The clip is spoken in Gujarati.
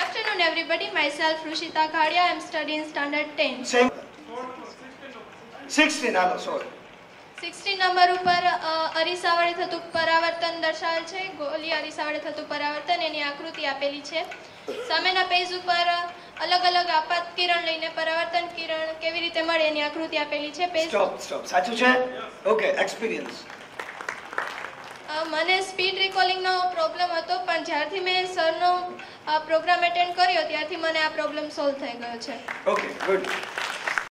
afternoon, everybody. Myself, Rushita Khadia. I'm studying standard 10. Same sixteen hello sorry. 16 number ઉપર અ, અરીસા વડે થતું પરાવર્તન દર્શાવેલ છે ગોલી અરીસા વડે થતું પરાવર્તન એની આકૃતિ આપેલી છે સામેના પેજ ઉપર અલગ અલગ આપાત કિરણ લઈને પરાવર્તન કિરણ કેવી રીતે મળે એની આકૃતિ આપેલી છે પેજ સ્ટોપ સ્ટોપ સાચું છે ઓકે એક્સપિરિયન્સ મને સ્પીડ રેકોર્ડિંગનો પ્રોબ્લેમ હતો પણ જ્યારથી મેં સરનો પ્રોગ્રામ એટેન્ડ કર્યો ત્યારથી મને આ પ્રોબ્લેમ સોલ્વ થઈ ગયો છે. Okay good